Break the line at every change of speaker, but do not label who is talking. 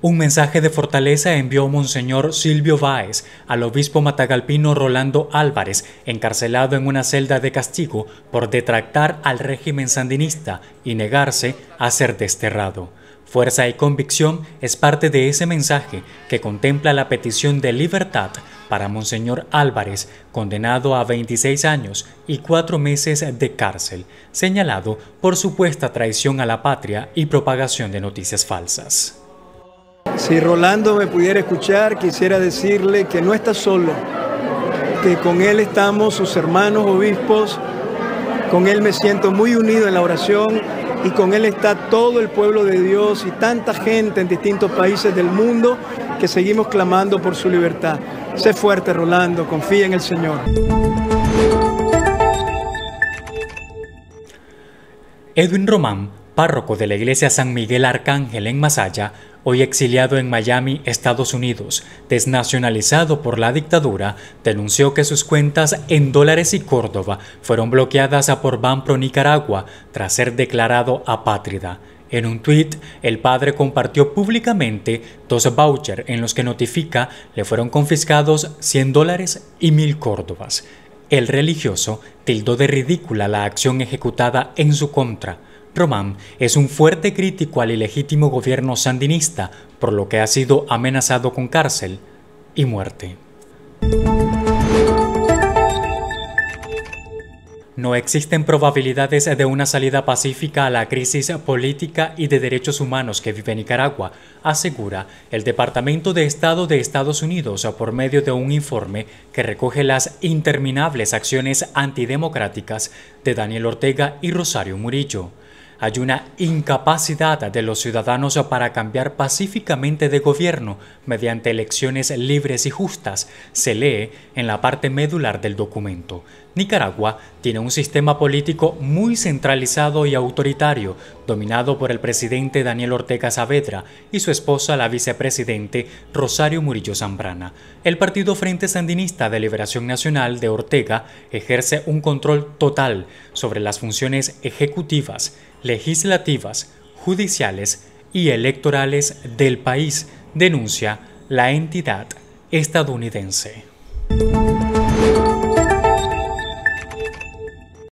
Un mensaje de fortaleza envió Monseñor Silvio Báez al obispo matagalpino Rolando Álvarez, encarcelado en una celda de castigo por detractar al régimen sandinista y negarse a ser desterrado. Fuerza y convicción es parte de ese mensaje que contempla la petición de libertad para Monseñor Álvarez, condenado a 26 años y cuatro meses de cárcel, señalado por supuesta traición a la patria y propagación de noticias falsas.
Si Rolando me pudiera escuchar, quisiera decirle que no está solo, que con él estamos sus hermanos obispos, con él me siento muy unido en la oración y con él está todo el pueblo de Dios y tanta gente en distintos países del mundo que seguimos clamando por su libertad. Sé fuerte, Rolando, confía en el Señor.
Edwin Román, párroco de la iglesia San Miguel Arcángel en Masaya, hoy exiliado en Miami, Estados Unidos, desnacionalizado por la dictadura, denunció que sus cuentas en dólares y Córdoba fueron bloqueadas por Banpro Nicaragua tras ser declarado apátrida. En un tuit, el padre compartió públicamente dos vouchers en los que notifica le fueron confiscados 100 dólares y 1000 córdobas. El religioso tildó de ridícula la acción ejecutada en su contra, Román es un fuerte crítico al ilegítimo gobierno sandinista, por lo que ha sido amenazado con cárcel y muerte. No existen probabilidades de una salida pacífica a la crisis política y de derechos humanos que vive Nicaragua, asegura el Departamento de Estado de Estados Unidos por medio de un informe que recoge las interminables acciones antidemocráticas de Daniel Ortega y Rosario Murillo hay una incapacidad de los ciudadanos para cambiar pacíficamente de gobierno mediante elecciones libres y justas, se lee en la parte medular del documento. Nicaragua tiene un sistema político muy centralizado y autoritario, dominado por el presidente Daniel Ortega Saavedra y su esposa la vicepresidente Rosario Murillo Zambrana. El Partido Frente Sandinista de Liberación Nacional de Ortega ejerce un control total sobre las funciones ejecutivas, legislativas, judiciales y electorales del país, denuncia la entidad estadounidense.